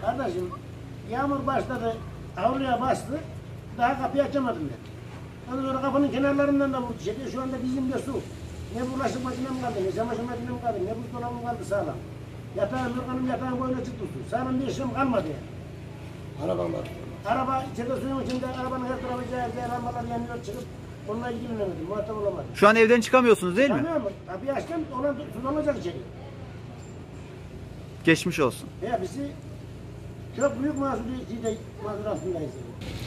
Kardeşim yağmur başladı, avluya bastı. Daha kapıyı açamadım ben. Ondan sonra kapının kenarlarından da vurdu. Çekiyor şu anda dizimde su. Ne bulaşık makinem kaldı, ne çamaşır makinem kaldı, ne buzdolabım kaldı sağlam. Yatağım, yorganım yatağım boyuna çıktı su. Sağlam bir işlem kalmadı yani. Arabam var. Araba içeride suyun içinde arabanın her tarafı cihaz, lambalar yanıyor çıkıp onunla ilgilenemedim, muhatap olamadım. Şu an evden çıkamıyorsunuz değil mi? Tamam mı? Kapıyı açtım, olan su dolacak içeri. Geçmiş olsun. Hepsi çok büyük mazuriyetiyle mazur altındayız. yani.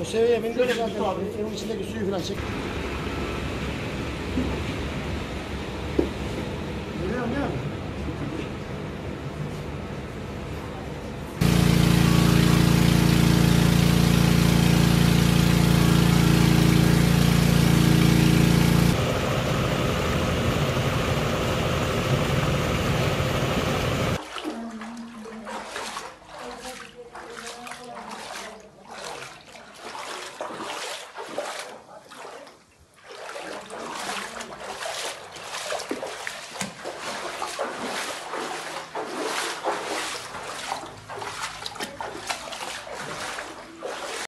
Bu seviyeye bindik zaten abi. Evin içindeki suyu falan çek.